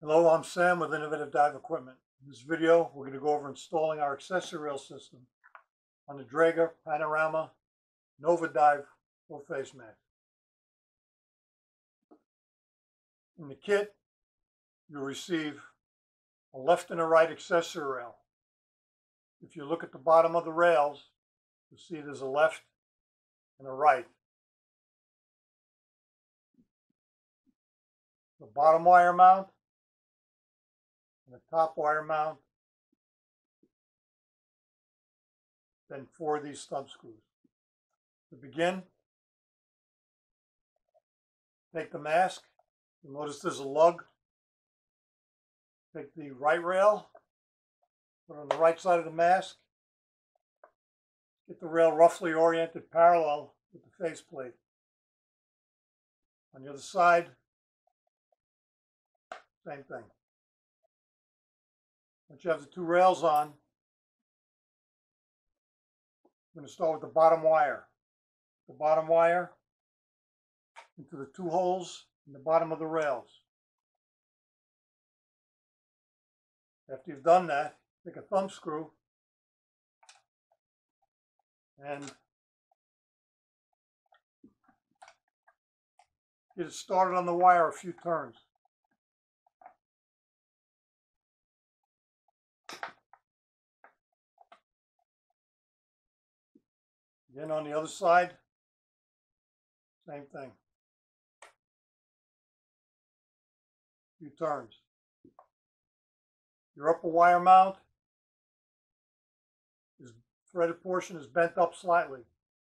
Hello, I'm Sam with Innovative Dive Equipment. In this video, we're going to go over installing our accessory rail system on the Draeger Panorama Nova Dive full face mask. In the kit, you'll receive a left and a right accessory rail. If you look at the bottom of the rails, you'll see there's a left and a right. The bottom wire mount and the top wire mount. Then four of these thumb screws. To begin, take the mask. You'll notice there's a lug. Take the right rail, put it on the right side of the mask. Get the rail roughly oriented parallel with the faceplate. On the other side, same thing. Once you have the two rails on, I'm going to start with the bottom wire. The bottom wire into the two holes in the bottom of the rails. After you've done that, take a thumb screw and get it started on the wire a few turns. Again on the other side, same thing. Few turns. Your upper wire mount is threaded portion is bent up slightly.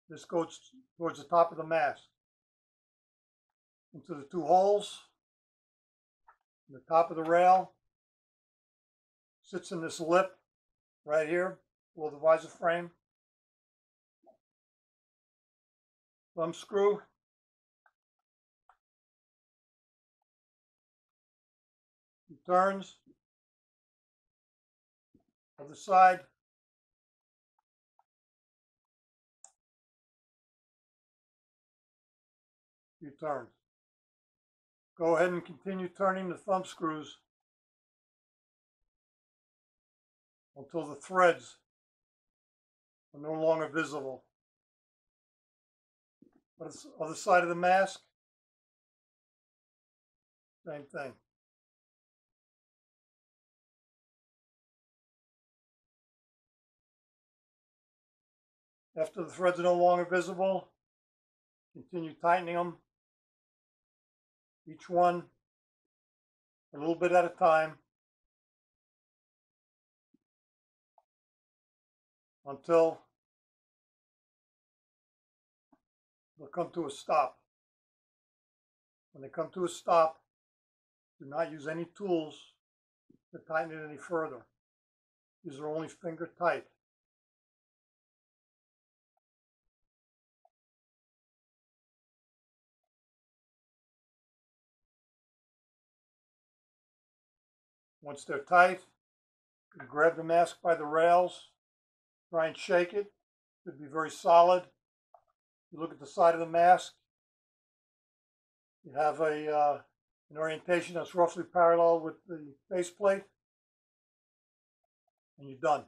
This goes towards the top of the mast. Into the two holes. The top of the rail sits in this lip right here below the visor frame. Thumb screw. Turns. Other side. Few turns. Go ahead and continue turning the thumb screws until the threads are no longer visible. Other s- Other side of the mask. Same thing. After the threads are no longer visible, continue tightening them. Each one a little bit at a time until they'll come to a stop. When they come to a stop, do not use any tools to tighten it any further. These are only finger tight. Once they're tight, grab the mask by the rails, try and shake it. it. Should be very solid. You look at the side of the mask. You have a uh, an orientation that's roughly parallel with the faceplate, and you're done.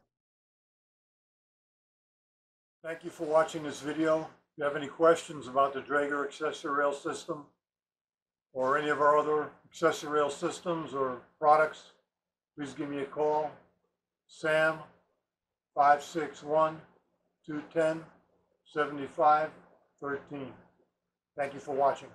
Thank you for watching this video. If you have any questions about the Draeger accessory rail system or any of our other accessory rail systems or products, please give me a call. Sam, 561 210 75 13. Thank you for watching.